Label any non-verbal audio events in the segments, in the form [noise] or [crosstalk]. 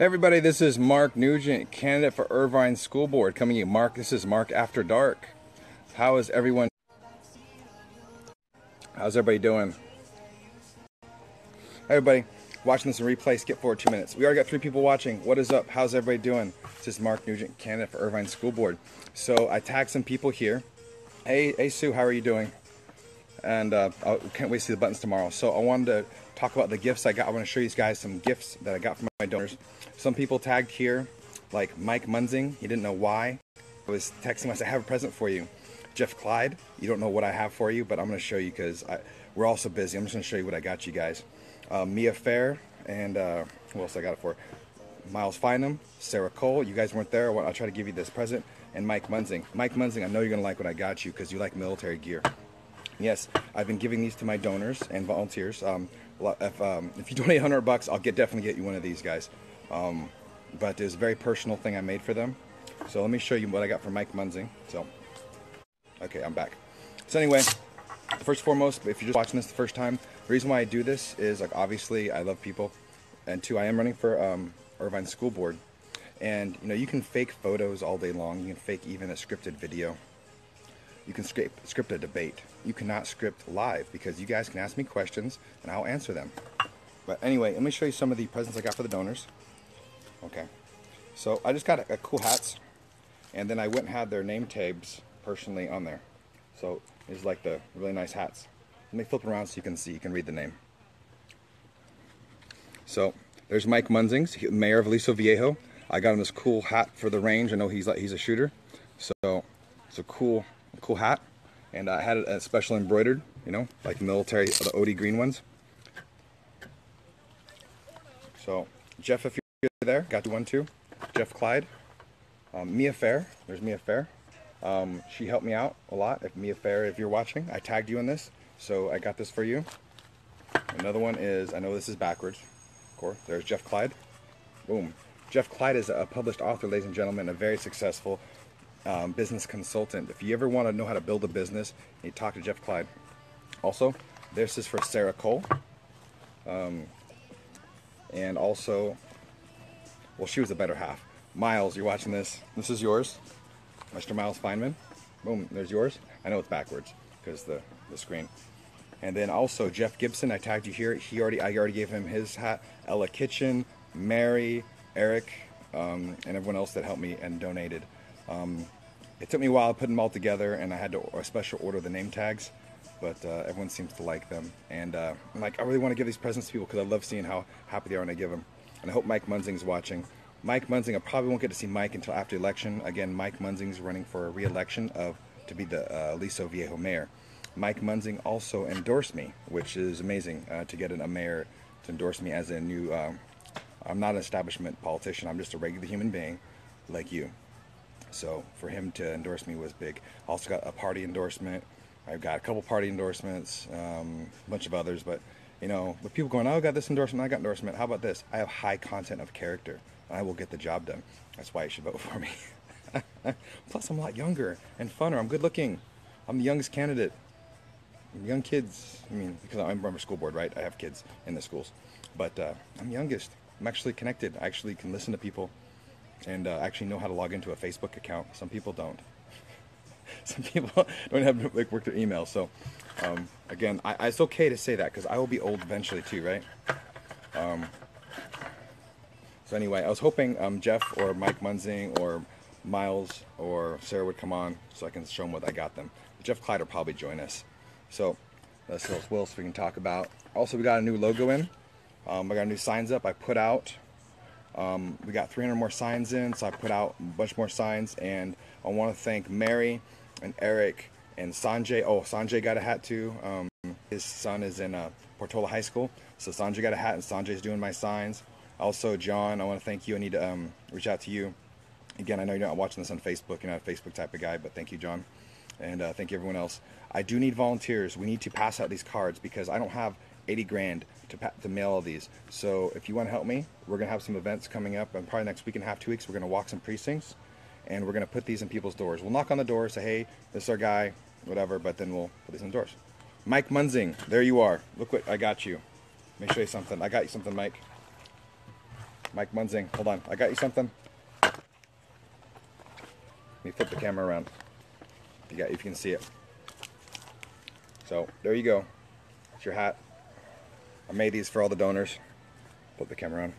Everybody, this is Mark Newgent, candidate for Irvine School Board. Coming you, Mark. This is Mark After Dark. How is everyone? How's everybody doing? Everybody, watching this in replay, skip forward two minutes. We already got three people watching. What is up? How's everybody doing? This is Mark Newgent, candidate for Irvine School Board. So I tagged some people here. Hey, hey Sue, how are you doing? And uh, I can't wait to see the buttons tomorrow. So I wanted to talk about the gifts I got. I want to show you guys some gifts that I got from my donors. Some people tagged here, like Mike Munzing. He didn't know why. I was texting him. I said, I have a present for you. Jeff Clyde, you don't know what I have for you, but I'm going to show you because we're all so busy. I'm just going to show you what I got you guys. Uh, Mia Fair and uh, who else I got it for? Miles Fynham, Sarah Cole. You guys weren't there. I'll try to give you this present. And Mike Munzing. Mike Munzing, I know you're going to like what I got you because you like military gear. Yes, I've been giving these to my donors and volunteers. Um, if, um, if you donate 100 bucks, I'll get definitely get you one of these guys. Um, but it's a very personal thing I made for them. So let me show you what I got from Mike Munzing. So, okay, I'm back. So anyway, first and foremost, if you're just watching this the first time, the reason why I do this is like obviously I love people, and two, I am running for um, Irvine School Board, and you know you can fake photos all day long. You can fake even a scripted video. You can script, script a debate. You cannot script live because you guys can ask me questions and I'll answer them. But anyway, let me show you some of the presents I got for the donors. Okay. So I just got a, a cool hats and then I went and had their name tags personally on there. So it's like the really nice hats. Let me flip it around so you can see, you can read the name. So there's Mike Munzings, mayor of Aliso Viejo. I got him this cool hat for the range. I know he's like he's a shooter, so it's a cool cool hat. And I had it special embroidered, you know, like military, the OD green ones. So, Jeff, if you're there, got the one too. Jeff Clyde. Um, Mia Fair, there's Mia Fair. Um, she helped me out a lot. If Mia Fair, if you're watching, I tagged you in this, so I got this for you. Another one is, I know this is backwards, of course. There's Jeff Clyde. Boom. Jeff Clyde is a published author, ladies and gentlemen, a very successful um, business consultant. If you ever want to know how to build a business, you talk to Jeff Clyde. Also, this is for Sarah Cole. Um, and also, well, she was the better half. Miles, you're watching this. This is yours. Mr. Miles Feynman. Boom, there's yours. I know it's backwards because the, the screen. And then also Jeff Gibson, I tagged you here. He already, I already gave him his hat. Ella Kitchen, Mary, Eric, um, and everyone else that helped me and donated. Um, it took me a while to put them all together, and I had to special order the name tags, but uh, everyone seems to like them. And uh, I'm like, I really want to give these presents to people because I love seeing how happy they are when I give them. And I hope Mike Munzing's watching. Mike Munzing, I probably won't get to see Mike until after election. Again, Mike Munzing's running for a re-election of to be the uh, Viejo mayor. Mike Munzing also endorsed me, which is amazing uh, to get a mayor to endorse me as a new. Um, I'm not an establishment politician. I'm just a regular human being, like you. So for him to endorse me was big. I also got a party endorsement. I've got a couple party endorsements, um, a bunch of others, but you know, with people going, oh, I got this endorsement, I got endorsement. How about this? I have high content of character. I will get the job done. That's why you should vote [laughs] for me. [laughs] Plus, I'm a lot younger and funner. I'm good looking. I'm the youngest candidate. Young kids, I mean, because I'm from a school board, right? I have kids in the schools. But uh, I'm youngest. I'm actually connected. I actually can listen to people and uh, actually know how to log into a Facebook account. Some people don't. [laughs] Some people [laughs] don't have like work their email. So um, again, I, it's okay to say that because I will be old eventually too, right? Um, so anyway, I was hoping um, Jeff or Mike Munzing or Miles or Sarah would come on so I can show them what I got them. Jeff Clyde will probably join us. So see what else we can talk about. Also, we got a new logo in. Um, I got new signs up I put out. Um, we got 300 more signs in, so I put out a bunch more signs, and I want to thank Mary and Eric and Sanjay. Oh, Sanjay got a hat too. Um, his son is in uh, Portola High School, so Sanjay got a hat, and Sanjay's doing my signs. Also, John, I want to thank you. I need to um, reach out to you. Again, I know you're not watching this on Facebook. You're not a Facebook type of guy, but thank you, John. And uh, thank you, everyone else. I do need volunteers. We need to pass out these cards because I don't have 80 grand to, to mail all these. So if you want to help me, we're going to have some events coming up, and probably next week and a half, two weeks, we're going to walk some precincts, and we're going to put these in people's doors. We'll knock on the door, say, hey, this is our guy, whatever, but then we'll put these in doors. Mike Munzing, there you are. Look what I got you. Let me show you something. I got you something, Mike. Mike Munzing, hold on. I got you something. Let me flip the camera around. You got, if you can see it. So there you go. It's your hat. I made these for all the donors. Put the camera on.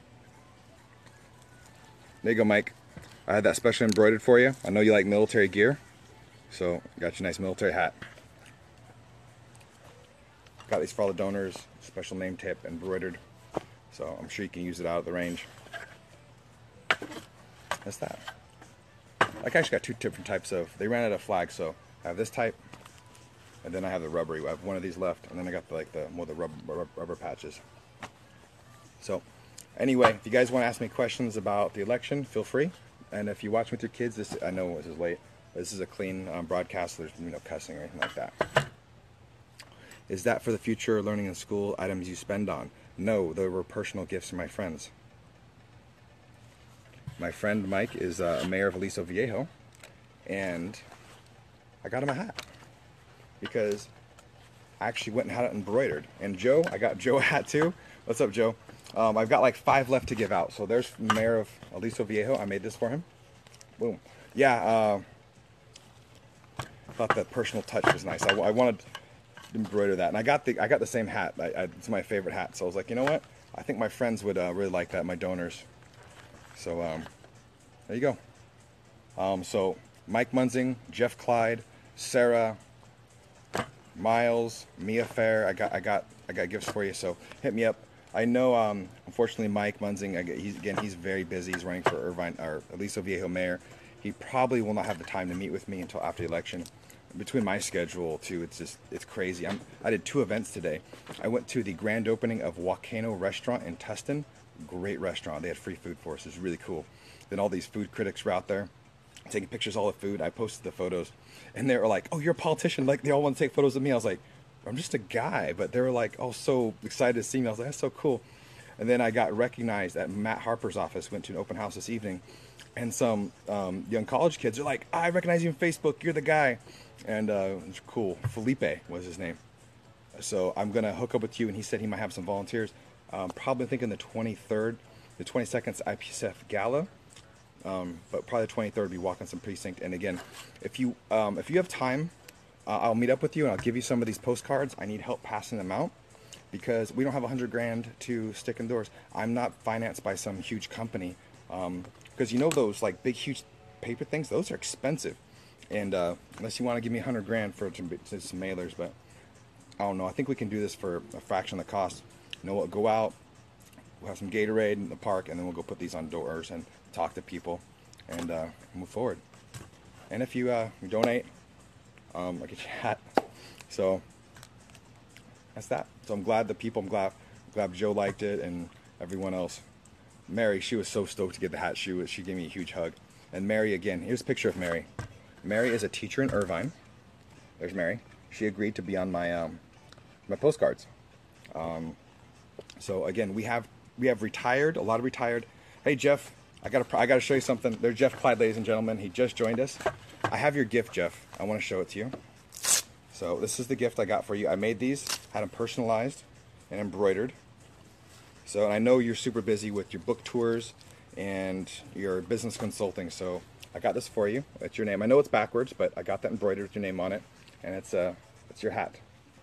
There you go, Mike. I had that special embroidered for you. I know you like military gear, so got you a nice military hat. Got these for all the donors. Special name tip embroidered. So I'm sure you can use it out at the range. That's that. I actually got two different types of. They ran out of flags, so I have this type, and then I have the rubbery. I have one of these left, and then I got like the more the rubber, rubber, patches. So, anyway, if you guys want to ask me questions about the election, feel free. And if you watch with your kids, this I know this is late. This is a clean um, broadcast. There's you know cussing or anything like that. Is that for the future learning in school items you spend on? No, they were personal gifts from my friends. My friend Mike is uh, a mayor of Aliso Viejo, and I got him a hat because I actually went and had it embroidered. And Joe, I got Joe [laughs] a hat too. What's up, Joe? Um, I've got like five left to give out. So there's Mayor of Aliso Viejo. I made this for him. Boom. Yeah. Uh, thought the personal touch was nice. I, I, wanted to embroider that, and I got the I got the same hat. I, I, it's my favorite hat. So I was like, you know what? I think my friends would uh, really like that. My donors. So um, there you go. Um, so Mike Munzing, Jeff Clyde, Sarah, Miles, Mia Fair. I got I got I got gifts for you. So hit me up. I know, um, unfortunately, Mike Munzing, he's, again, he's very busy. He's running for Irvine, or Aliso Viejo mayor. He probably will not have the time to meet with me until after the election. Between my schedule, too, it's just, it's crazy. I'm, I did two events today. I went to the grand opening of Volcano Restaurant in Tustin. Great restaurant. They had free food for us. It was really cool. Then all these food critics were out there taking pictures of all the food. I posted the photos. And they were like, oh, you're a politician. Like, they all want to take photos of me. I was like, I'm just a guy, but they were like, oh, so excited to see me. I was like, that's so cool. And then I got recognized at Matt Harper's office, went to an open house this evening, and some um, young college kids are like, I recognize you on Facebook, you're the guy. And uh, it's cool. Felipe was his name. So I'm to hook up with you, and he said he might have some volunteers. Um, probably thinking the 23rd, the 22nd is IPSF Gala. Um, but probably the 23rd, will be walking some precinct. And again, if you um, if you have time, uh, I'll meet up with you and I'll give you some of these postcards. I need help passing them out because we don't have a hundred grand to stick indoors. I'm not financed by some huge company because um, you know those like big huge paper things those are expensive and uh, unless you want to give me a hundred grand for some, some mailers but I don't know I think we can do this for a fraction of the cost you know we'll go out we'll have some Gatorade in the park and then we'll go put these on doors and talk to people and uh, move forward and if you, uh, donate um, I get your hat. So that's that. So I'm glad the people, I'm glad, glad Joe liked it and everyone else. Mary, she was so stoked to get the hat. She was, she gave me a huge hug. And Mary again, here's a picture of Mary. Mary is a teacher in Irvine. There's Mary. She agreed to be on my um, my postcards. Um, so again, we have we have retired, a lot of retired. Hey Jeff, I gotta I gotta show you something. There's Jeff Clyde, ladies and gentlemen. He just joined us. I have your gift, Jeff. I want to show it to you. So this is the gift I got for you. I made these, had them personalized and embroidered. So I know you're super busy with your book tours and your business consulting. So I got this for you. It's your name. I know it's backwards, but I got that embroidered with your name on it, and it's uh, it's your hat.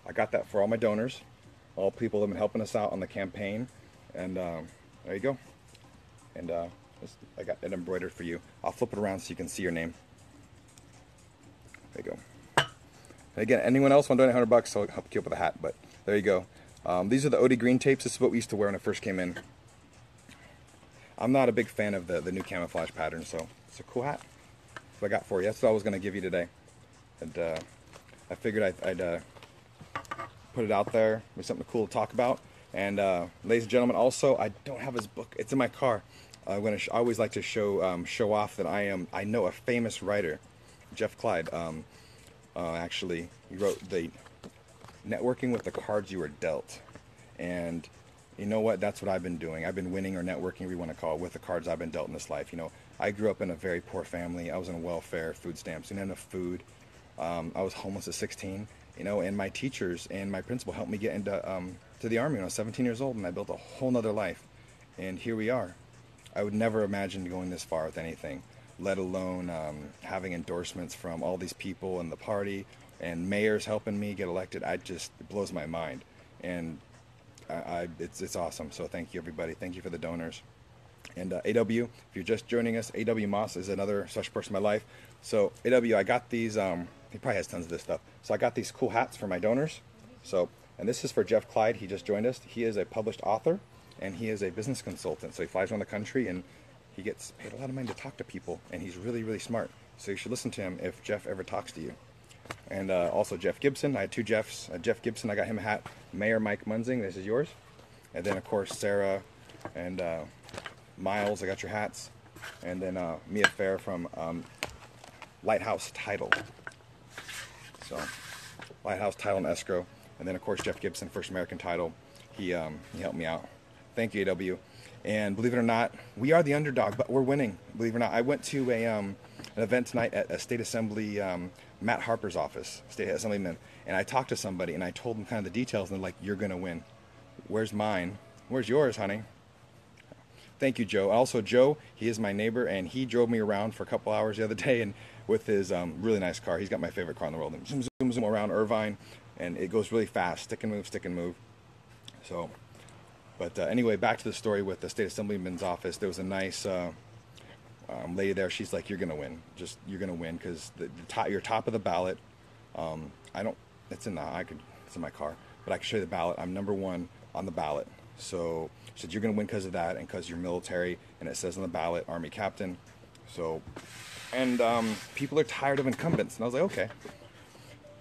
I got that for all my donors, all people that have been helping us out on the campaign, and um, there you go. And uh, I got that embroidered for you. I'll flip it around so you can see your name. There you go. And again, anyone else want to donate 100 bucks, I'll help you up with a hat, but there you go. Um, these are the OD green tapes. This is what we used to wear when I first came in. I'm not a big fan of the, the new camouflage pattern, so it's a cool hat. That's what I got for you. That's what I was going to give you today. And uh, I figured I'd, I'd uh, put it out there. Be something cool to talk about. And uh, ladies and gentlemen, also, I don't have his book. It's in my car. I'm gonna I always like to show um, show off that I am I know a famous writer, Jeff Clyde. Um, uh, actually, he wrote the networking with the cards you were dealt, and you know what? That's what I've been doing. I've been winning or networking, you want to call it, with the cards I've been dealt in this life. You know, I grew up in a very poor family. I was on welfare, food stamps, didn't have enough food. Um, I was homeless at 16. You know, and my teachers and my principal helped me get into um, to the army when I was 17 years old, and I built a whole nother life. And here we are. I would never imagine going this far with anything, let alone um, having endorsements from all these people in the party and mayors helping me get elected. I just it blows my mind, and I, I it's it's awesome. So thank you everybody. Thank you for the donors. And uh, AW, if you're just joining us, AW Moss is another such person in my life. So AW, I got these. Um, he probably has tons of this stuff. So I got these cool hats for my donors. So and this is for Jeff Clyde. He just joined us. He is a published author and he is a business consultant. So he flies around the country and he gets paid a lot of money to talk to people. And he's really, really smart. So you should listen to him if Jeff ever talks to you. And uh, also Jeff Gibson. I had two Jeffs. Uh, Jeff Gibson, I got him a hat. Mayor Mike Munzing, this is yours. And then, of course, Sarah and uh, Miles, I got your hats. And then uh, Mia Fair from um, Lighthouse Title. So, Lighthouse Title and Escrow. And then, of course, Jeff Gibson, First American Title. He, um, he helped me out. Thank you, AW. And believe it or not, we are the underdog, but we're winning. Believe it or not, I went to a um, an event tonight at a state assembly, um, Matt Harper's office, state assemblyman, and I talked to somebody and I told them kind of the details, and they're like, "You're gonna win. Where's mine? Where's yours, honey?" Thank you, Joe. Also, Joe, he is my neighbor, and he drove me around for a couple hours the other day, and with his um, really nice car. He's got my favorite car in the world. And zoom, zoom, zoom around Irvine, and it goes really fast. Stick and move, stick and move. So, but uh, anyway, back to the story with the state assemblyman's office. There was a nice uh, um, lady there. She's like, "You're gonna win. Just you're gonna win because the, the top, you're top of the ballot. Um, I don't. It's in the. I could. It's in my car, but I can show you the ballot. I'm number one on the ballot. So she said you're gonna win because of that and because you're military, and it says on the ballot Army Captain. So, and um, people are tired of incumbents, and I was like, okay.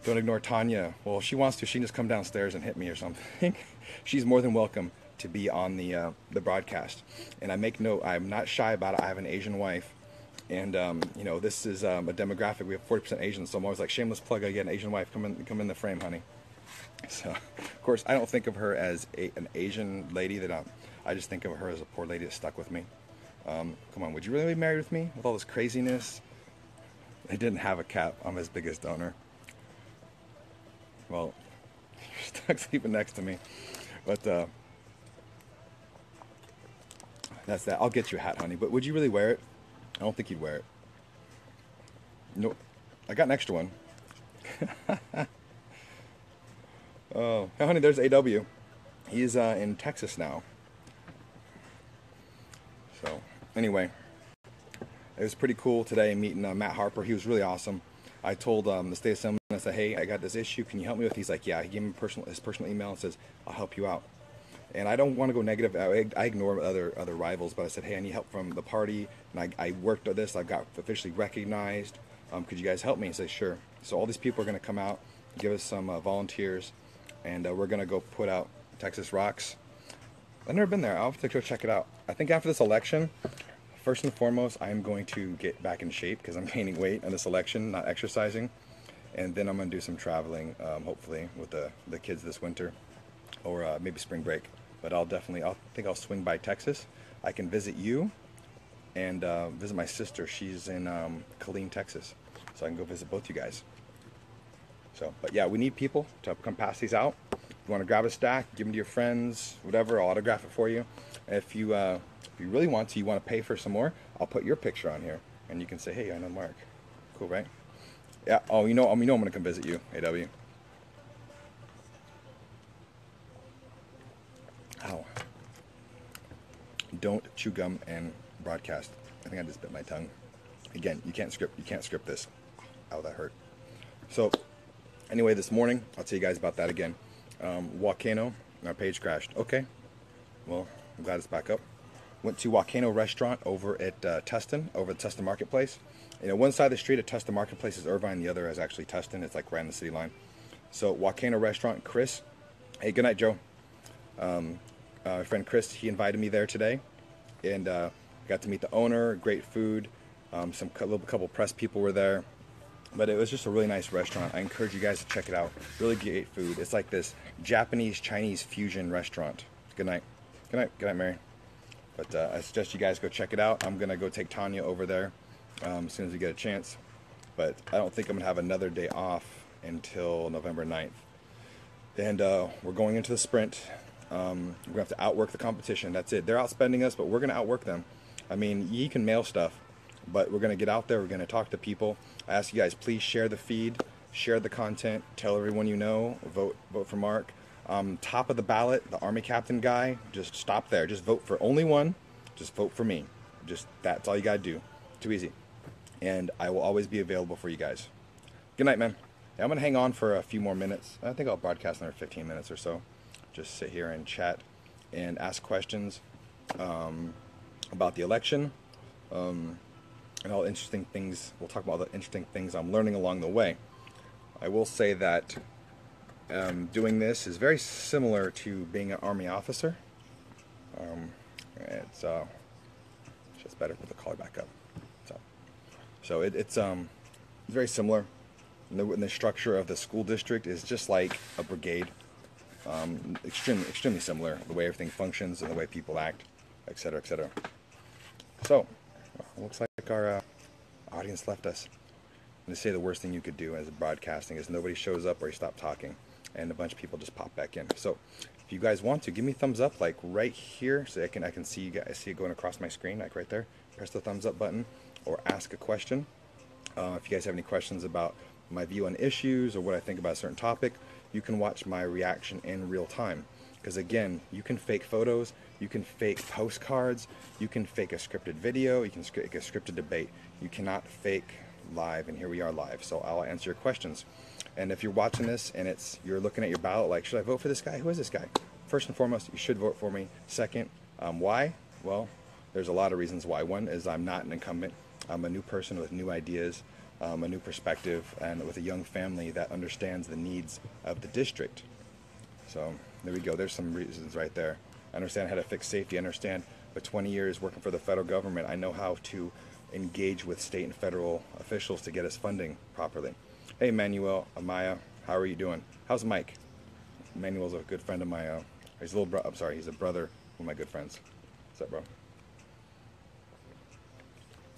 Don't ignore Tanya. Well, she wants to, she can just come downstairs and hit me or something. [laughs] She's more than welcome to be on the uh, the broadcast. And I make note, I'm not shy about it. I have an Asian wife, and um, you know this is um, a demographic. We have 40% Asian, so I'm always like, shameless plug. I get an Asian wife. Come in, come in the frame, honey. So, of course, I don't think of her as a, an Asian lady. That I'm, I just think of her as a poor lady that stuck with me. Um, come on, would you really be married with me with all this craziness? I didn't have a cap. I'm his biggest donor. Well, [laughs] you're stuck sleeping next to me, but. Uh, that's that. I'll get you a hat, honey. But would you really wear it? I don't think you'd wear it. Nope. I got an extra one. [laughs] oh, hey, honey, there's AW. He's uh, in Texas now. So, anyway, it was pretty cool today meeting uh, Matt Harper. He was really awesome. I told um, the state assembly, I said, "Hey, I got this issue. Can you help me with?" it? He's like, "Yeah." He gave me personal, his personal email and says, "I'll help you out." And I don't want to go negative. I, I, ignore other other rivals, but I said, hey, I need help from the party, and I, I worked on this. I got officially recognized. Um, could you guys help me? He said, sure. So all these people are going to come out, give us some uh, volunteers, and uh, we're going to go put out Texas Rocks. I've never been there. I'll have to go check it out. I think after this election, first and foremost, I am going to get back in shape because I'm [laughs] gaining weight on this election, not exercising. And then I'm going to do some traveling, um, hopefully, with the, the kids this winter or uh, maybe spring break but I'll definitely, I'll think I'll swing by Texas. I can visit you and uh, visit my sister. She's in um, Killeen, Texas. So I can go visit both you guys. So, but yeah, we need people to come pass these out. If you want to grab a stack, give them to your friends, whatever, I'll autograph it for you. And if you, uh, if you really want to, you want to pay for some more, I'll put your picture on here. And you can say, hey, I know Mark. Cool, right? Yeah, oh, you know, um, you know I'm going to come visit you, AW. Ow. Don't chew gum and broadcast. I think I just bit my tongue. Again, you can't script. You can't script this. Ow, that hurt. So, anyway, this morning I'll tell you guys about that again. Um, Volcano, our page crashed. Okay. Well, I'm glad it's back up. Went to Volcano Restaurant over at uh, Tustin, over at Tustin Marketplace. You know, one side of the street at Tustin Marketplace is Irvine, the other is actually Tustin. It's like right on the city line. So, Volcano Restaurant, Chris. Hey, good night, Joe. Um, uh, my friend Chris, he invited me there today, and uh, got to meet the owner. Great food. Um, some little couple press people were there, but it was just a really nice restaurant. I encourage you guys to check it out. Really great food. It's like this Japanese Chinese fusion restaurant. Good night. Good night. Good night, Mary. But uh, I suggest you guys go check it out. I'm gonna go take Tanya over there um, as soon as we get a chance. But I don't think I'm gonna have another day off until November 9th. And uh, we're going into the sprint. Um, we're gonna have to outwork the competition. That's it. They're outspending us, but we're gonna outwork them. I mean, you can mail stuff, but we're going to get out there. We're going to talk to people. I ask you guys, please share the feed, share the content, tell everyone you know, vote vote for Mark. Um, top of the ballot, the Army Captain guy, just stop there. Just vote for only one. Just vote for me. Just that's all you got to do. Too easy. And I will always be available for you guys. Good night, man. Yeah, I'm going to hang on for a few more minutes. I think I'll broadcast another 15 minutes or so. Just sit here and chat and ask questions um, about the election um, and all interesting things. We'll talk about all the interesting things I'm learning along the way. I will say that um, doing this is very similar to being an Army officer. Um, it's uh, just better with the collar back up. So, so it, it's um, very similar. And the, and the structure of the school district is just like a brigade. Um, extremely, extremely similar. The way everything functions and the way people act, etc., etc. So, looks like our uh, audience left us. To say the worst thing you could do as a broadcasting is nobody shows up or you stop talking, and a bunch of people just pop back in. So, if you guys want to, give me thumbs up, like right here, so I can I can see you guys see it going across my screen, like right there. Press the thumbs up button, or ask a question. Uh, if you guys have any questions about my view on issues or what I think about a certain topic, you can watch my reaction in real time. Because again, you can fake photos, you can fake postcards, you can fake a scripted video, you can fake a scripted debate. You cannot fake live, and here we are live. So I'll answer your questions. And if you're watching this and it's you're looking at your ballot, like, should I vote for this guy? Who is this guy? First and foremost, you should vote for me. Second, um, why? Well, there's a lot of reasons why. One is I'm not an incumbent. I'm a new person with new ideas um, a new perspective, and with a young family that understands the needs of the district. So there we go. There's some reasons right there. I understand how to fix safety. I understand, but 20 years working for the federal government, I know how to engage with state and federal officials to get us funding properly. Hey, Manuel, Amaya, how are you doing? How's Mike? Manuel's a good friend of my. Uh, he's a little bro. I'm sorry, he's a brother of my good friends. What's up, bro?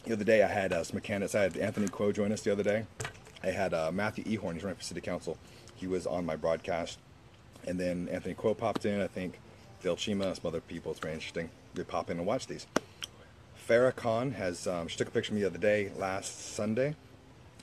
The other day I had uh, some mechanics. I had Anthony Kuo join us the other day. I had uh, Matthew Ehorn, he's running for city council. He was on my broadcast. And then Anthony Kuo popped in, I think Del Chima, some other people. It's very interesting. We pop in and watch these. Farrah Khan has, um, she took a picture of me the other day, last Sunday,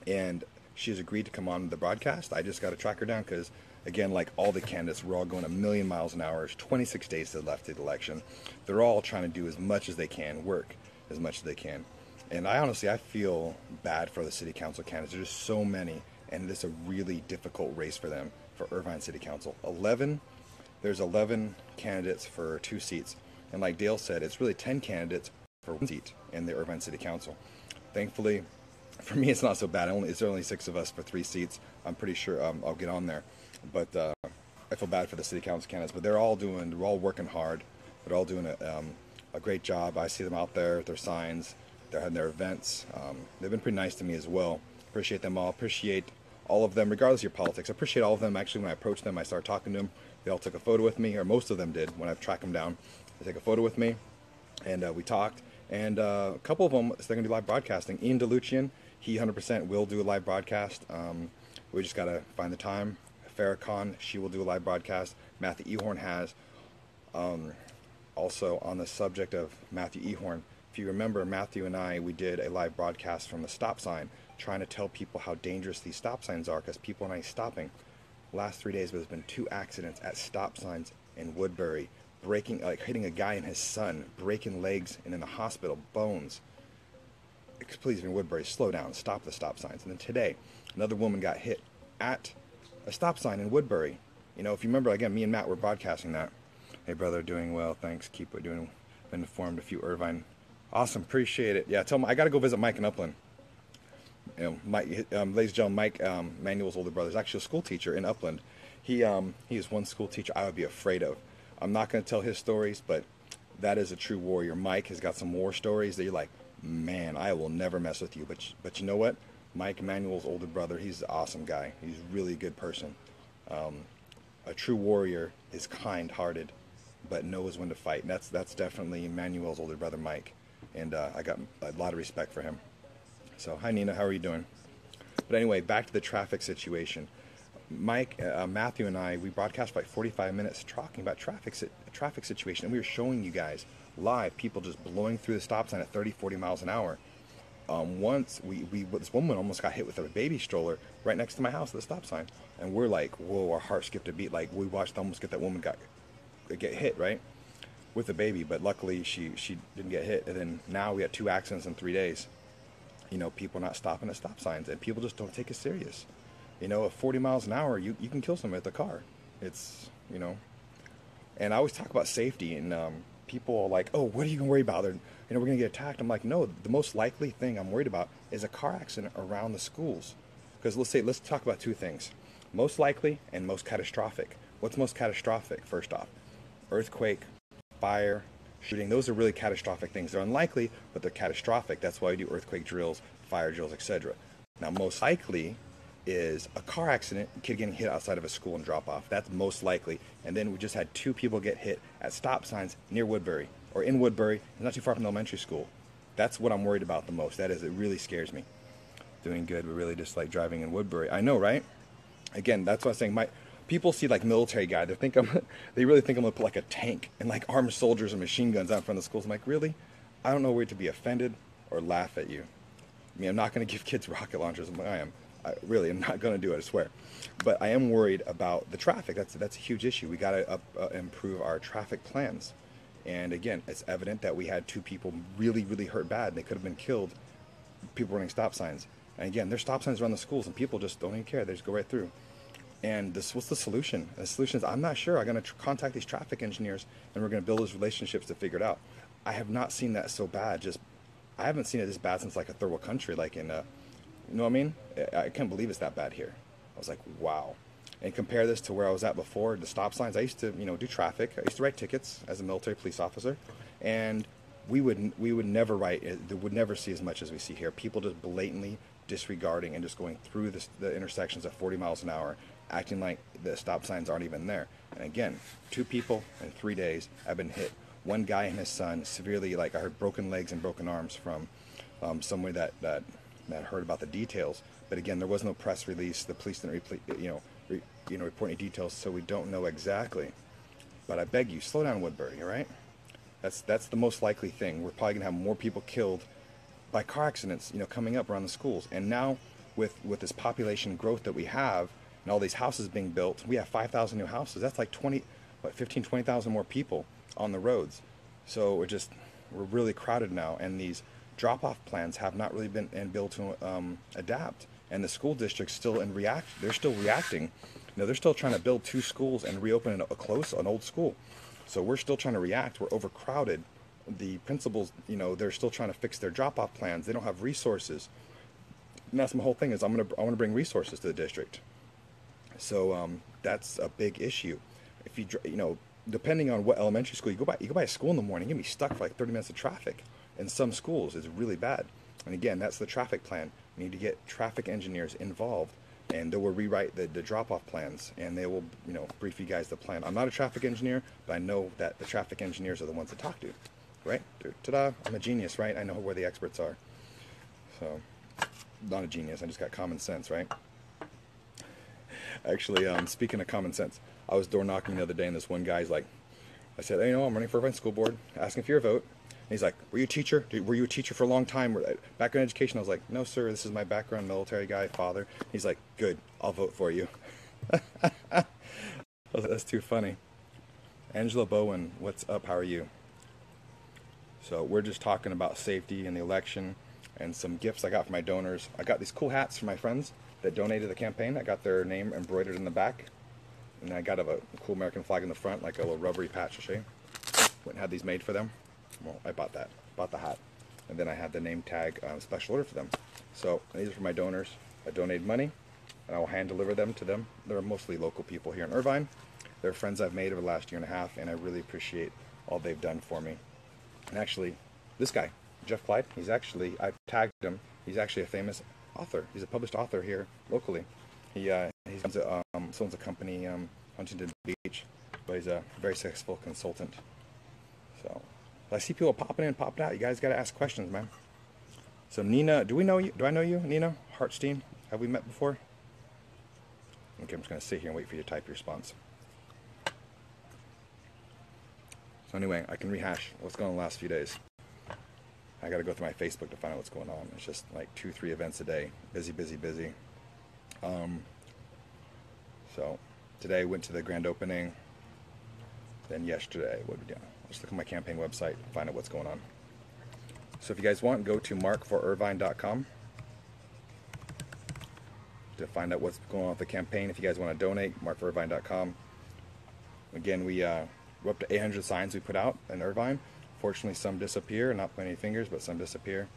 and she's agreed to come on the broadcast. I just got to track her down because, again, like all the candidates, we're all going a million miles an hour. It's 26 days to left to the election. They're all trying to do as much as they can, work as much as they can. And I honestly, I feel bad for the city council candidates. There's so many, and it's a really difficult race for them for Irvine City Council. 11, there's 11 candidates for two seats. And like Dale said, it's really 10 candidates for one seat in the Irvine City Council. Thankfully, [laughs] for me, it's not so bad. Only it's only six of us for three seats. I'm pretty sure um, I'll get on there, but uh, I feel bad for the city council candidates. But they're all doing, they're all working hard. They're all doing a, um, a great job. I see them out there, with their signs, they're having their events. Um, they've been pretty nice to me as well. Appreciate them all. Appreciate all of them, regardless of your politics. I appreciate all of them. Actually, when I approached them, I started talking to them. They all took a photo with me, or most of them did. When I tracked them down, they take a photo with me, and uh, we talked. And uh, a couple of them, they're going to do live broadcasting. Ian DeLucian, he 100% will do a live broadcast. Um, we just got to find the time. Farrah Khan, she will do a live broadcast. Matthew Ehorn has. Um, also, on the subject of Matthew Ehorn, if you remember, Matthew and I, we did a live broadcast from the stop sign, trying to tell people how dangerous these stop signs are because people are nice stopping. Last three days, there's been two accidents at stop signs in Woodbury, breaking, like hitting a guy and his son, breaking legs and in the hospital, bones. Please, in Woodbury, slow down, stop the stop signs. And then today, another woman got hit at a stop sign in Woodbury. You know, if you remember, again, me and Matt were broadcasting that. Hey, brother, doing well. Thanks. Keep doing. Been informed a few Irvine Awesome, appreciate it. Yeah, tell me I got to go visit Mike in Upland. You know, Mike, um, ladies and gentlemen, Mike um, Manuel's older brother is actually a school teacher in Upland. He um, he is one school teacher I would be afraid of. I'm not going to tell his stories, but that is a true warrior. Mike has got some war stories that you're like, man, I will never mess with you. But but you know what? Mike Manuel's older brother, he's an awesome guy. He's really a good person. Um, a true warrior is kind-hearted, but knows when to fight. And that's that's definitely Manuel's older brother, Mike and uh, I got a lot of respect for him. So, hi Nina, how are you doing? But anyway, back to the traffic situation. Mike, uh, Matthew, and I, we broadcast for like 45 minutes talking about traffic traffic situation, and we were showing you guys live people just blowing through the stop sign at 30, 40 miles an hour. Um, once we, we this woman almost got hit with a baby stroller right next to my house at the stop sign, and we're like, whoa, our heart skipped a beat. Like we watched almost get that woman got get hit right with the baby, but luckily she she didn't get hit. And then now we had two accidents in three days. You know, people not stopping at stop signs, and people just don't take it serious. You know, at 40 miles an hour, you, you can kill someone with a car. It's you know, and I always talk about safety, and um, people are like, "Oh, what are you gonna worry about? They're, you know, we're gonna get attacked." I'm like, "No, the most likely thing I'm worried about is a car accident around the schools." Because let's say let's talk about two things: most likely and most catastrophic. What's most catastrophic? First off, earthquake, fire, shooting. Those are really catastrophic things. They're unlikely, but they're catastrophic. That's why we do earthquake drills, fire drills, etc. Now, most likely is a car accident, kid getting hit outside of a school and drop off. That's most likely. And then we just had two people get hit at stop signs near Woodbury or in Woodbury, not too far from elementary school. That's what I'm worried about the most. That is, it really scares me. Doing good, but really just like driving in Woodbury. I know, right? Again, that's what I'm saying. My people see like military guy. They think I'm, [laughs] they really think I'm gonna put like a tank and like armed soldiers and machine guns out in front of the schools. I'm like, really? I don't know where to be offended or laugh at you. I mean, I'm not gonna [laughs] give kids rocket launchers. I'm like, I am. I really am not to do it, I swear. But I am worried about the traffic. That's that's a huge issue. We got to uh, improve our traffic plans. And again, it's evident that we had two people really, really hurt bad. They could have been killed. People running stop signs. And again, there's stop signs around the schools, and people just don't even care. They just go right through. And this, what's the solution? The solution is I'm not sure. I'm going to contact these traffic engineers, and we're going to build those relationships to figure it out. I have not seen that so bad. Just I haven't seen it this bad since like a third world country, like in. Uh, you know what I mean? I can't believe it's that bad here. I was like, wow. And compare this to where I was at before, the stop signs. I used to, you know, do traffic. I used to write tickets as a military police officer, and we would we would never write. Would never see as much as we see here. People just blatantly disregarding and just going through the, the intersections at 40 miles an hour, acting like the stop signs aren't even there. And again, two people in three days have been hit. One guy and his son severely, like I heard, broken legs and broken arms from um, somewhere that that that heard about the details. But again, there was no press release. The police didn't, you know, re, you know, report any details, so we don't know exactly. But I beg you, slow down, Woodbury. All right, that's that's the most likely thing. We're probably gonna have more people killed by car accidents, you know, coming up around the schools. And now, with with this population growth that we have, and all these houses being built, we have 5,000 new houses. That's like 20, what, 15, 20,000 more people on the roads. So we're just we're really crowded now, and these drop-off plans have not really been and able to um, adapt, and the school districts still in react. They're still reacting. Know, they're still trying to build two schools and reopen a close an old school. So we're still trying to react. We're overcrowded. The principals, you know, they're still trying to fix their drop-off plans. They don't have resources. And that's my whole thing is I'm gonna I want to bring resources to the district. So um, that's a big issue. If you you know depending on what elementary school you go by, you go by a school in the morning, you can be stuck for like 30 minutes of traffic in some schools it's really bad. And again, that's the traffic plan. We need to get traffic engineers involved and they will rewrite the, the drop-off plans and they will, you know, brief you guys the plan. I'm not a traffic engineer, but I know that the traffic engineers are the ones to talk to, right? Ta-da, I'm a genius, right? I know where the experts are. So, not a genius, I just got common sense, right? Actually, um, speaking of common sense, I was door knocking the other day and this one guy's like, I said, hey, you know, I'm running for a school board, asking for your vote he's like, "Were you a teacher? Were you a teacher for a long time? Background education?" I was like, "No, sir. This is my background, military guy, father." He's like, "Good. I'll vote for you." [laughs] That's too funny. Angela Bowen, what's up? How are you? So we're just talking about safety in the election and some gifts I got from my donors. I got these cool hats from my friends that donated the campaign. I got their name embroidered in the back. And I got a, cool American flag in the front, like a little rubbery patch. Show you. Went and had these made for them well, I bought that, bought the hat, and then I had the name tag um, special order for them. So these are for my donors. I donated money, and I will hand deliver them to them. They're mostly local people here in Irvine. They're friends I've made over the last year and a half, and I really appreciate all they've done for me. And actually, this guy, Jeff Clyde, he's actually, I've tagged him. He's actually a famous author. He's a published author here locally. He, uh, he owns a, um, owns a company, um, Huntington Beach, but he's a very successful consultant. So I see people popping in, popping out. You guys got to ask questions, man. So Nina, do we know you? Do I know you, Nina Hartstein? Have we met before? Okay, I'm just going to sit here and wait for you to type your response. So anyway, I can rehash what's going on the last few days. I got to go through my Facebook to find out what's going on. It's just like two, three events a day. Busy, busy, busy. Um, so today went to the grand opening. Then yesterday, what did we do? Let's look at my campaign website, find out what's going on. So if you guys want, go to markforirvine.com to find out what's going on with the campaign. If you guys want to donate, markforirvine.com. Again, we uh, we're up to 800 signs we put out in Irvine. Fortunately, some disappear. Not pointing fingers, but some disappear.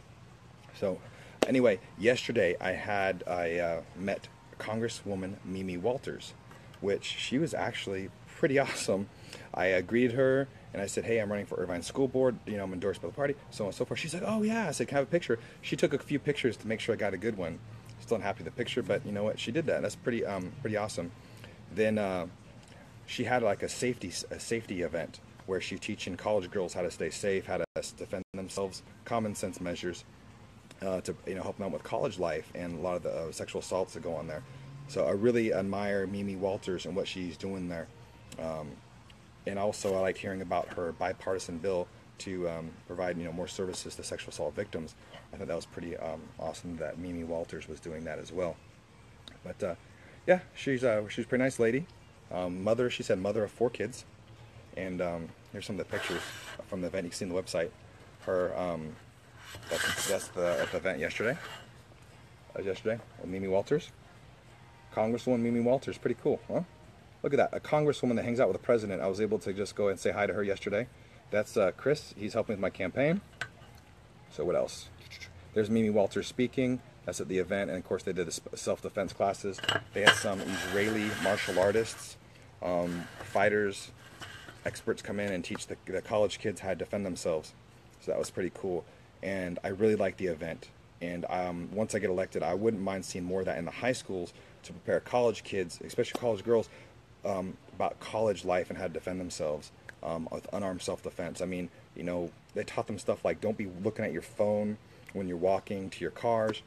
So, anyway, yesterday I had I uh, met Congresswoman Mimi Walters, which she was actually pretty [laughs] awesome. I uh, greeted her and I said, "Hey, I'm running for Irvine School Board. You know, I'm endorsed by the party, so on and so forth." She's like, "Oh yeah." I said, "Can I have a picture?" She took a few pictures to make sure I got a good one. Still unhappy with the picture, but you know what? She did that. That's pretty um, pretty awesome. Then uh, she had like a safety a safety event where she's teaching college girls how to stay safe, how to defend themselves, common sense measures uh, to you know help them out with college life and a lot of the uh, sexual assaults that go on there. So I really admire Mimi Walters and what she's doing there. Um, and also I like hearing about her bipartisan bill to um, provide you know more services to sexual assault victims. I thought that was pretty um, awesome that Mimi Walters was doing that as well. But uh, yeah, she's uh, she's a pretty nice lady. Um, mother, she said mother of four kids. And um, here's some of the pictures from the event. You can see on the website. Her, um, that's, the, the event yesterday. Yesterday, with Mimi Walters. Congresswoman Mimi Walters, pretty cool, huh? Look at that, a congresswoman that hangs out with the president. I was able to just go and say hi to her yesterday. That's uh, Chris. He's helping with my campaign. So what else? There's Mimi Walters speaking. That's at the event, and of course they did the self-defense classes. They had some Israeli martial artists, um, fighters, experts come in and teach the, the college kids how to defend themselves. So that was pretty cool, and I really liked the event. And um, once I get elected, I wouldn't mind seeing more of that in the high schools to prepare college kids, especially college girls, um, about college life and how to defend themselves um, with unarmed self-defense. I mean, you know, they taught them stuff like don't be looking at your phone when you're walking to your cars.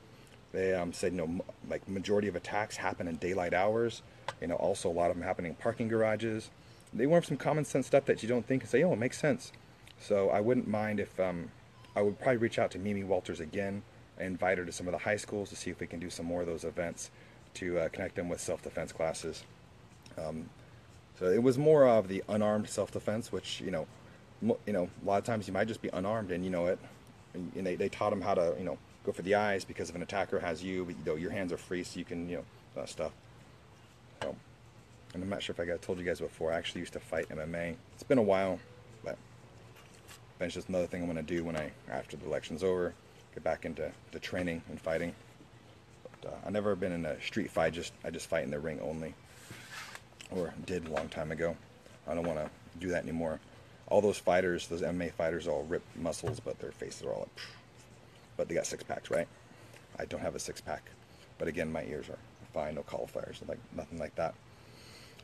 They um, said, you know, like majority of attacks happen in daylight hours. You know, also a lot of them happen in parking garages. They went some common sense stuff that you don't think and say, oh, it makes sense. So I wouldn't mind if um, I would probably reach out to Mimi Walters again and invite her to some of the high schools to see if we can do some more of those events to uh, connect them with self-defense classes. Um, so it was more of the unarmed self-defense, which you know, you know, a lot of times you might just be unarmed and you know it. And they, they taught them how to you know go for the eyes because if an attacker has you, but, you know, your hands are free, so you can you know that stuff. And I'm not sure if I told you guys before. I actually used to fight MMA. It's been a while, but it's just another thing I'm going to do when I after the election's over, get back into the training and fighting. But uh, I've never been in a street fight. Just I just fight in the ring only or did a long time ago. I don't want to do that anymore. All those fighters, those MMA fighters, all rip muscles, but their faces are all up. But they got six packs, right? I don't have a six pack. But again, my ears are fine, no cauliflowers, like nothing like that.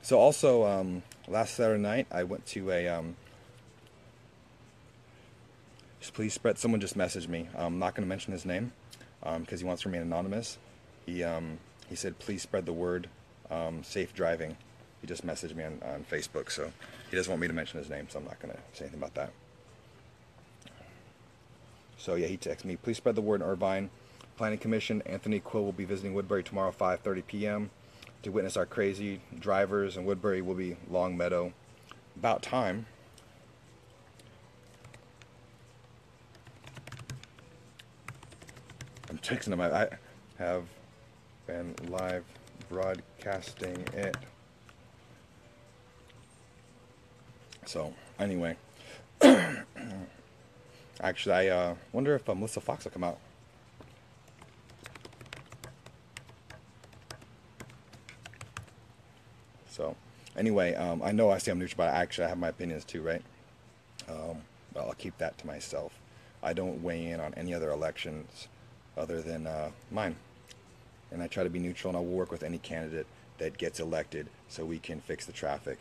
So also, um, last Saturday night, I went to a. Um, please spread. Someone just messaged me. I'm not going to mention his name because um, he wants to remain anonymous. He um, he said, please spread the word. Um, safe driving he just messaged me on, on Facebook, so he doesn't want me to mention his name, so I'm not going to say anything about that. So yeah, he texted me, please spread the word in Irvine. Planning Commission, Anthony Kuo will be visiting Woodbury tomorrow 5.30 p.m. to witness our crazy drivers, and Woodbury will be Longmeadow. About time. I'm texting them. I, I have been live broadcasting it. So anyway, [coughs] actually, I uh, wonder if uh, Melissa Fox will come out. So anyway, um, I know I say I'm neutral, but I actually I have my opinions too, right? Um, well, I'll keep that to myself. I don't weigh in on any other elections other than uh, mine. And I try to be neutral, and I will work with any candidate that gets elected so we can fix the traffic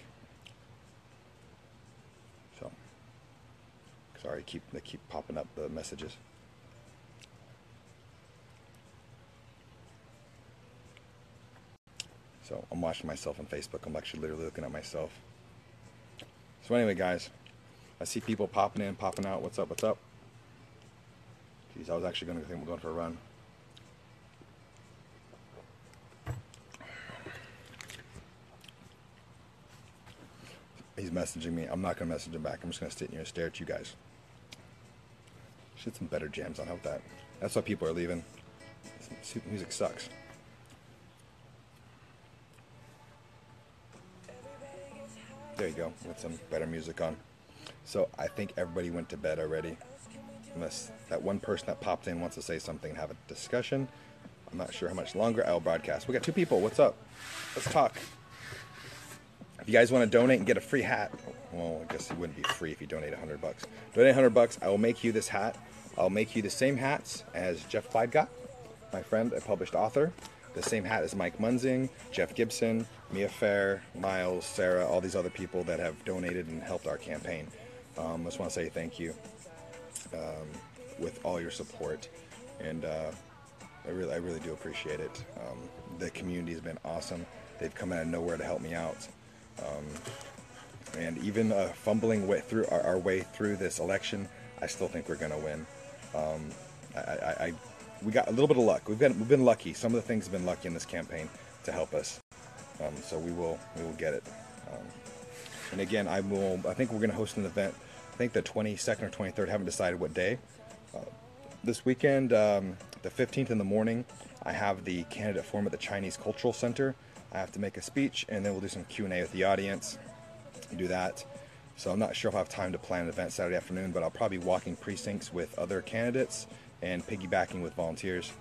So, Sorry, keep they keep popping up the messages. So I'm watching myself on Facebook. I'm actually literally looking at myself. So anyway, guys, I see people popping in, popping out. What's up? What's up? Jeez, I was actually going to think we're going for a run. He's messaging me. I'm not going to message him back. I'm just going to sit here and stare at you guys. Should some better jams on. How about that? That's why people are leaving. Music sucks. There you go, with some better music on. So I think everybody went to bed already. Unless that one person that popped in wants to say something and have a discussion. I'm not sure how much longer I'll broadcast. We got two people. What's up? Let's talk. If you guys want to donate and get a free hat, well, I guess it wouldn't be free if you donate 100 bucks. Donate 100 bucks. I will make you this hat. I'll make you the same hats as Jeff Clyde got, my friend, a published author. The same hat as Mike Munzing, Jeff Gibson, Mia Fair, Miles, Sarah, all these other people that have donated and helped our campaign. Um, I just want to say thank you um, with all your support, and uh, I really, I really do appreciate it. Um, the community has been awesome. They've come out of nowhere to help me out, um, and even uh, fumbling way through our, our, way through this election, I still think we're going to win. Um, I, I, I, we got a little bit of luck. We've been, we've been lucky. Some of the things have been lucky in this campaign to help us. Um, so we will, we will get it. Um, and again, I will. I think we're going to host an event. I think the 22nd or 23rd. Haven't decided what day. Uh, this weekend, um, the 15th in the morning, I have the candidate forum at the Chinese Cultural Center. I have to make a speech, and then we'll do some Q and A with the audience. Do that. So I'm not sure if I have time to plan an event Saturday afternoon, but I'll probably be walking precincts with other candidates and piggybacking with volunteers.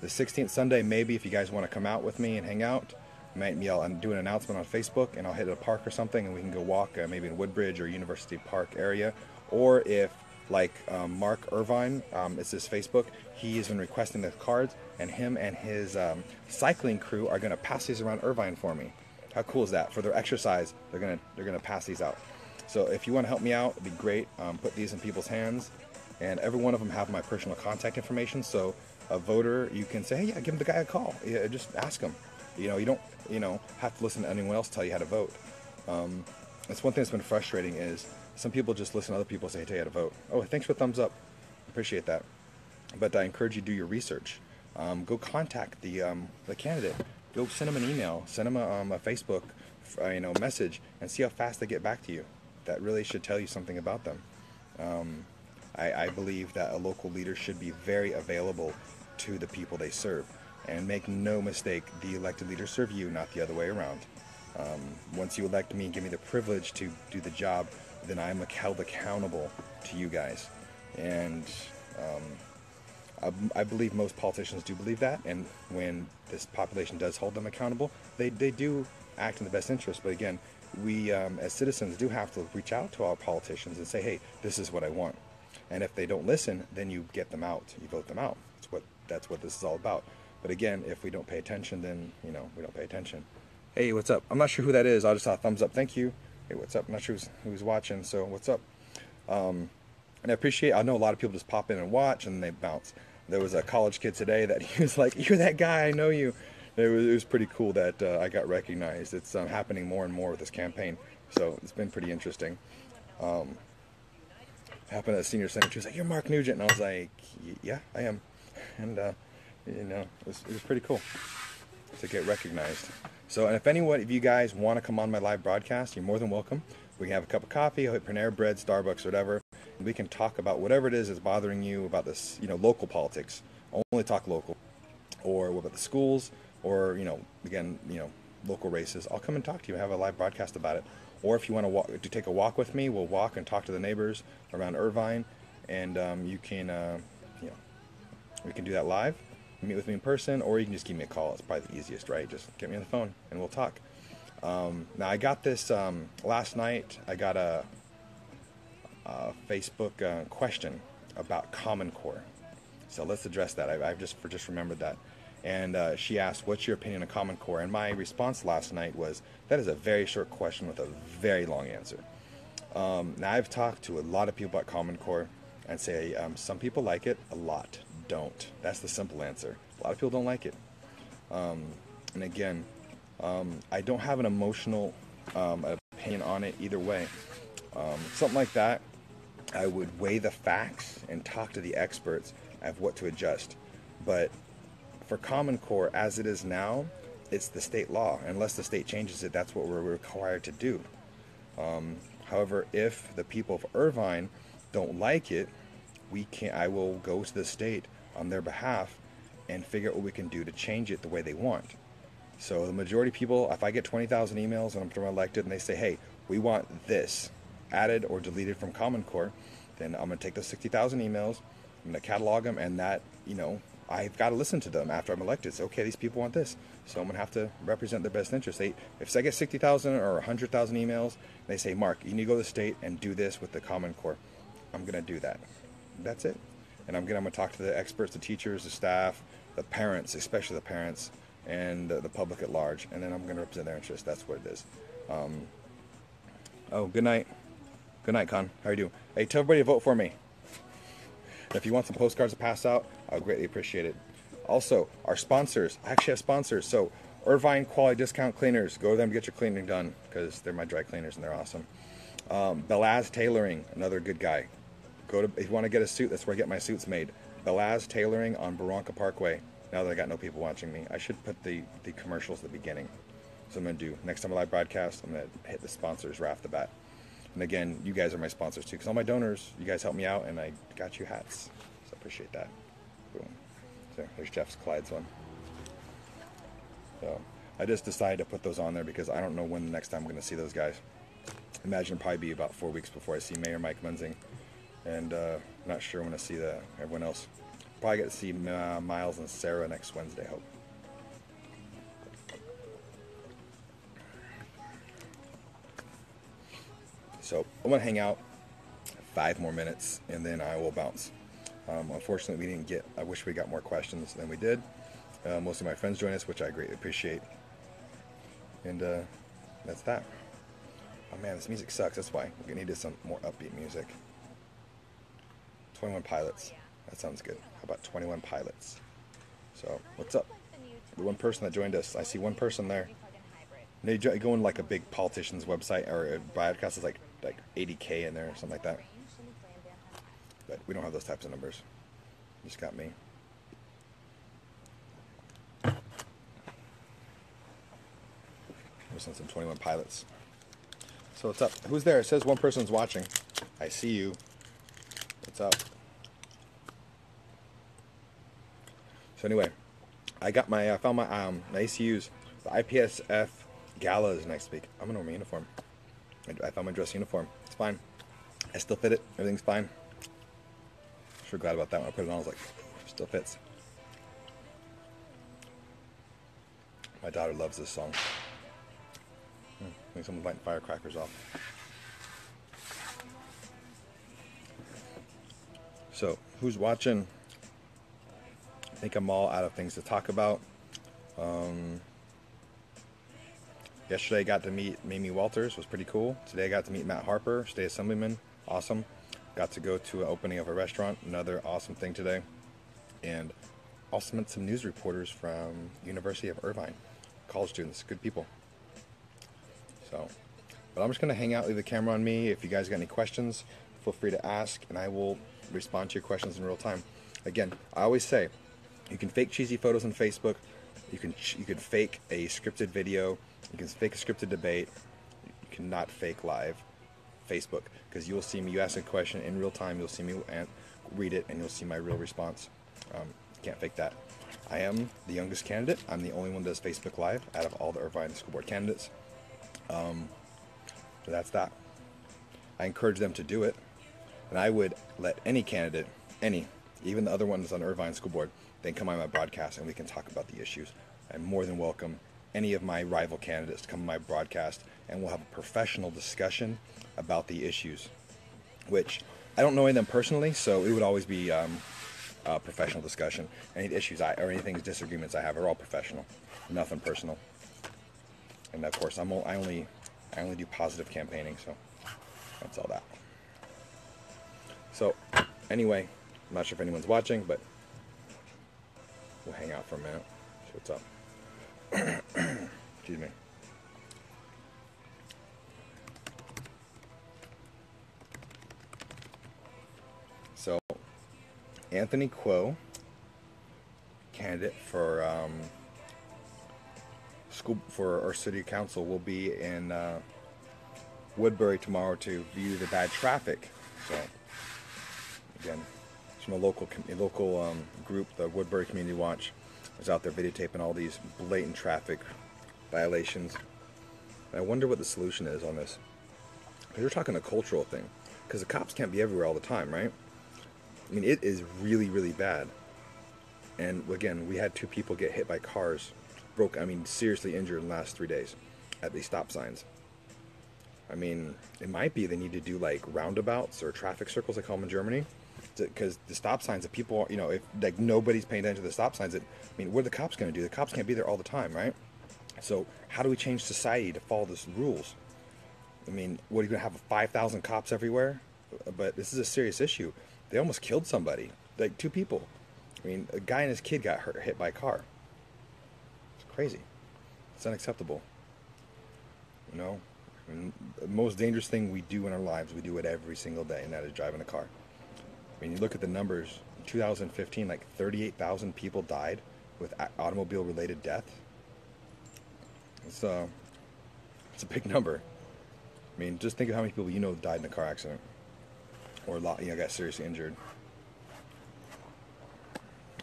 The 16th Sunday, maybe if you guys want to come out with me and hang out, maybe I'll do an announcement on Facebook and I'll hit a park or something and we can go walk uh, maybe in Woodbridge or University Park area. Or if like um, Mark Irvine, um, it's his Facebook, he has been requesting the cards and him and his um, cycling crew are going to pass these around Irvine for me. How cool is that? For their exercise, they're gonna they're gonna pass these out. So if you want to help me out, it'd be great. Um, put these in people's hands and every one of them have my personal contact information. So a voter, you can say, hey, yeah, give the guy a call. Yeah, just ask him. You know, you don't, you know, have to listen to anyone else tell you how to vote. Um, that's one thing that's been frustrating is some people just listen to other people say, hey, tell you how to vote. Oh, thanks for thumbs up. Appreciate that. But I encourage you to do your research. Um, go contact the um, the candidate. Go send them an email. Send them a, um, a Facebook, uh, you know, message, and see how fast they get back to you. That really should tell you something about them. I, I believe that a local leader should be very available to the people they serve. And make no mistake, the elected leaders serve you, not the other way around. Um, once you elect me and give me the privilege to do the job, then I'm held accountable to you guys. And um, I, I, believe most politicians do believe that. And when this population does hold them accountable, they, they do act in the best interest. But again, we um, as citizens do have to reach out to our politicians and say, hey, this is what I want. And if they don't listen, then you get them out. You vote them out. That's what that's what this is all about. But again, if we don't pay attention, then you know we don't pay attention. Hey, what's up? I'm not sure who that is. I just saw a thumbs up. Thank you. Hey, what's up? I'm not sure who's, who's watching. So what's up? Um, and I appreciate. I know a lot of people just pop in and watch and they bounce. There was a college kid today that [laughs] he was like, "You're that guy. I know you." It was, it was pretty cool that uh, I got recognized. It's um, happening more and more with this campaign. So it's been pretty interesting. Um, happened at the senior center. She was like, "You're Mark Newgent," and I was like, "Yeah, I am," and uh, you know, it was, it was pretty cool to get recognized. So, and if anyone, if you guys want to come on my live broadcast, you're more than welcome. We can have a cup of coffee, a Panera Bread, Starbucks, whatever. We can talk about whatever it is that's bothering you about this, you know, local politics. Only talk local, or what about the schools, or you know, again, you know, local races. I'll come and talk to you. I Have a live broadcast about it. Or if you want to walk, to take a walk with me, we'll walk and talk to the neighbors around Irvine, and um, you can, uh, you know, we can do that live. Meet with me in person, or you can just give me a call. It's probably the easiest, right? Just get me on the phone and we'll talk. Um, now I got this um, last night. I got a, a Facebook uh, question about Common Core, so let's address that. I, have just just remembered that and uh, she asked, "What's your opinion on Common Core?" And my response last night was, "That is a very short question with a very long answer." Um, now I've talked to a lot of people about Common Core, and say um, some people like it, a lot don't. That's the simple answer. A lot of people don't like it, um, and again, um, I don't have an emotional um, opinion on it either way. Um, something like that, I would weigh the facts and talk to the experts of what to adjust. But for Common Core, as it is now, it's the state law. Unless the state changes it, that's what we're required to do. Um, however, if the people of Irvine don't like it, we can I will go to the state on their behalf and figure out what we can do to change it the way they want. So the majority of people, if I get 20,000 emails and I'm elected and they say, hey, we want this added or deleted from Common Core, then I'm going to take those 60,000 emails, I'm going to catalog them, and that, you know, I've got to listen to them after I'm elected. So, okay, these people want this. So I'm going to have to represent their best interest. They, if I get 60,000 or 100,000 emails, they say, Mark, you need to go to the state and do this with the Common Core. I'm going to do that. That's it. And I'm going to, talk to the experts, the teachers, the staff, the parents, especially the parents, and uh, the public at large. And then I'm going to represent their interest. That's what it is. Um, oh, good night. Good night, Con. How are you doing? Hey, tell everybody to vote for me. If you want some postcards to pass out, I would greatly appreciate it. Also, our sponsors. I actually have sponsors. So, Irvine Quality Discount Cleaners. Go to them to get your cleaning done because they're my dry cleaners and they're awesome. Um, Belaz Tailoring, another good guy. Go to if you want to get a suit. That's where I get my suits made. Belaz Tailoring on Barranca Parkway. Now that I got no people watching me, I should put the the commercials at the beginning. So I'm gonna do next time I live broadcast. I'm gonna hit the sponsors right off the bat. And again, you guys are my sponsors too, because all my donors, you guys help me out, and I got you hats. So I appreciate that. Boom. So there's Jeff's Clyde's one. So I just decided to put those on there because I don't know when the next time I'm going to see those guys. Imagine it'll probably be about four weeks before I see Mayor Mike Munzing, and uh, not sure when I see the everyone else. Probably get to see uh, Miles and Sarah next Wednesday. I hope. So I'm gonna hang out five more minutes and then I will bounce. Um, unfortunately, we didn't get. I wish we got more questions than we did. Uh, most of my friends joined us, which I greatly appreciate. And uh, that's that. Oh man, this music sucks. That's why we needed some more upbeat music. 21 Pilots. That sounds good. How about 21 Pilots? So, what's up? The one person that joined us, I see one person there. They go in like a big politician's website or a broadcast is like like 80k in there or something like that. But we don't have those types of numbers. Just got me. Listen some 21 pilots. So what's up? Who's there? It says one person's watching. I see you. What's up? So anyway, I got my I found my um my ACUs. The IPSF gala is next week. I'm gonna wear my uniform. I found my dress uniform. It's fine. I still fit it. Everything's fine. Sure glad about that when I put it on. I was like, still fits. My daughter loves this song. Hmm, I think someone's lighting firecrackers off. So, who's watching? I think I'm all out of things to talk about. Um, Yesterday I got to meet Mimi Walters, was pretty cool. Today I got to meet Matt Harper, state assemblyman, awesome. Got to go to an opening of a restaurant, another awesome thing today. And also met some news reporters from University of Irvine, college students, good people. So, but I'm just gonna hang out, leave the camera on me. If you guys got any questions, feel free to ask, and I will respond to your questions in real time. Again, I always say, you can fake cheesy photos on Facebook. You can you can fake a scripted video you can fake a scripted debate. You cannot fake live Facebook because you'll see me. You ask a question in real time. You'll see me read it, and you'll see my real response. Um, can't fake that. I am the youngest candidate. I'm the only one that does Facebook Live out of all the Irvine School Board candidates. Um, so that's that. I encourage them to do it, and I would let any candidate, any, even the other ones on Irvine School Board, then come on my broadcast and we can talk about the issues. I'm more than welcome any of my rival candidates to come on my broadcast and we'll have a professional discussion about the issues, which I don't know any of them personally, so it would always be um, a professional discussion. Any issues I, or anything disagreements I have are all professional, nothing personal. And of course, I'm I only I only do positive campaigning, so that's all that. So anyway, I'm not sure if anyone's watching, but we'll hang out for a minute. See what's up. [coughs] Excuse me. So, Anthony Kuo, candidate for um, school for our city council, will be in uh, Woodbury tomorrow to view the bad traffic. So, again, it's from a local local um, group, the Woodbury Community Watch is out there videotaping all these blatant traffic violations. And I wonder what the solution is on this. You're talking a cultural thing. Because the cops can't be everywhere all the time, right? I mean, it is really, really bad. And again, we had two people get hit by cars, broke, I mean, seriously injured in the last three days at these stop signs. I mean, it might be they need to do like roundabouts or traffic circles, call them in Germany. Because the stop signs that people, you know, if like nobody's paying attention to the stop signs, that I mean, what are the cops going to do? The cops can't be there all the time, right? So, how do we change society to follow these rules? I mean, what are you going to have 5,000 cops everywhere? But this is a serious issue. They almost killed somebody, like two people. I mean, a guy and his kid got hurt, hit by a car. It's crazy. It's unacceptable. You know, the most dangerous thing we do in our lives, we do it every single day, and that is driving a car. Mean, you look at the numbers. 2015, like 38,000 people died with automobile-related death. It's uh, it's a big [laughs] number. I mean, just think of how many people you know died in a car accident, or a lot, you know, got seriously injured.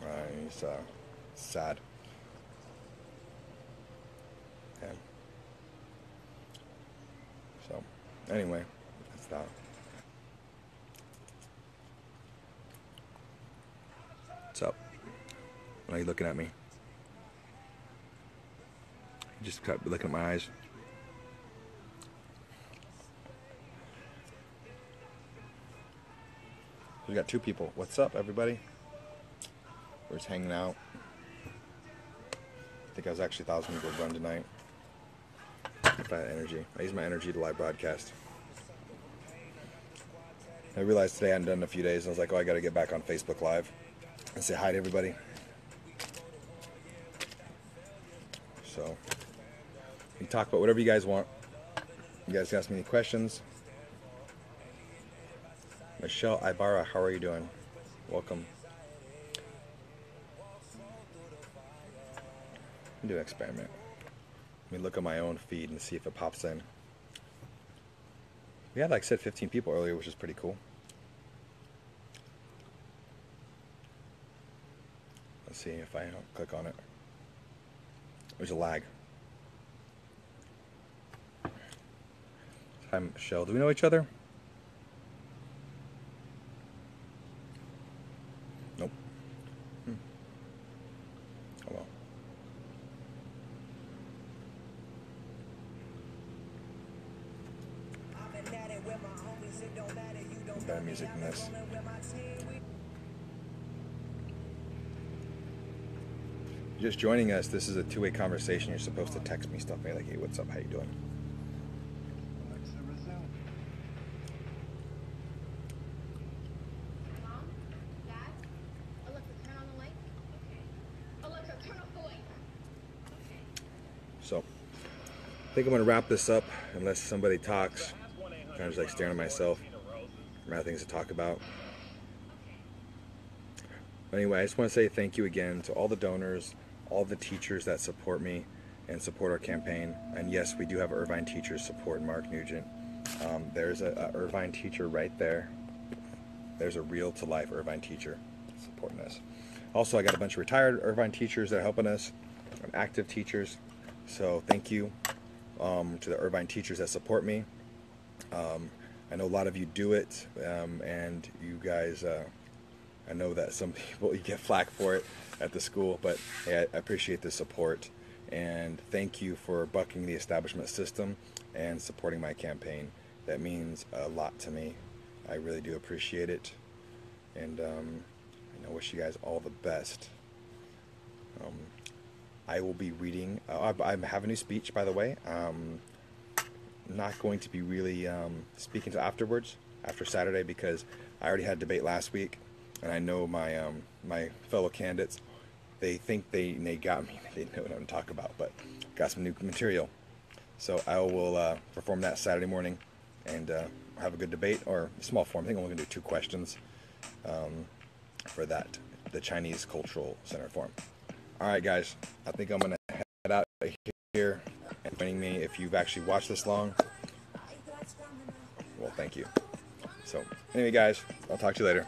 Uh, it's uh, sad. Yeah. So, anyway, that's that. What's up? Why are you looking at me? Just kept looking at my eyes. We got two people. What's up, everybody? We're just hanging out. I think I was actually thought I was run tonight. If I energy. I use my energy to live broadcast. I realized today I hadn't done in a few days. I was like, oh, I got to get back on Facebook Live and say hi to everybody. So, you can talk about whatever you guys want. You guys can ask me any questions. Michelle Ibarra, how are you doing? Welcome. do an experiment. Let me look at my own feed and see if it pops in. We had, like I said, 15 people earlier, which is pretty cool. Let's see if I click on it. There's a lag. Hi, Michelle. Do we know each other? music than this. Just joining us, this is a two-way conversation. You're supposed to text me stuff. Like, hey, what's up? How you doing? So, I think I'm to wrap this up unless somebody talks. I'm kind of just like staring at myself. I'm out of things to talk about. But anyway, I just want to say thank you again to all the donors, all the teachers that support me and support our campaign. And yes, we do have Irvine teachers support Mark Newgent. Um, there's a, a Irvine teacher right there. There's a real to life Irvine teacher supporting us. Also, I got a bunch of retired Irvine teachers that are helping us, and active teachers. So thank you um, to the Irvine teachers that support me. Um, I know a lot of you do it, um, and you guys, uh, I know that some [laughs] people you get flack for it at the school, but hey, I appreciate the support and thank you for bucking the establishment system and supporting my campaign. That means a lot to me. I really do appreciate it, and um, I wish you guys all the best. Um, I will be reading. Uh, I, have a new speech, by the way. Um, not going to be really um, speaking to afterwards after Saturday because I already had debate last week, and I know my um, my fellow candidates. They think they they got me. [laughs] They know what I'm talking about, but got some new material. So I will uh, perform that Saturday morning and uh, have a good debate or small form. I think I'm only gonna do two questions. Um, for that, the Chinese Cultural Center Forum. All right, guys, I think I'm gonna head out here and joining me. If you've actually watched this long, well, thank you. So, anyway, guys, I'll talk to you later.